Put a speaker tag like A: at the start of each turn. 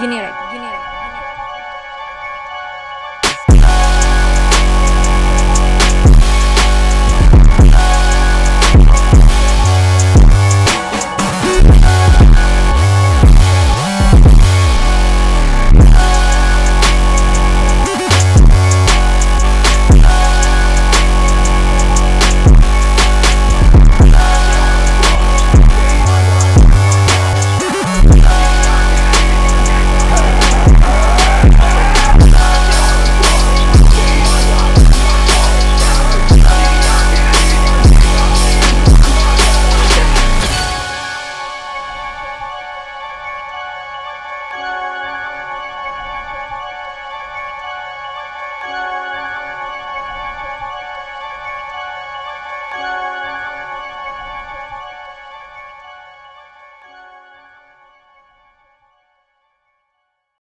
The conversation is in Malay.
A: gini rek gini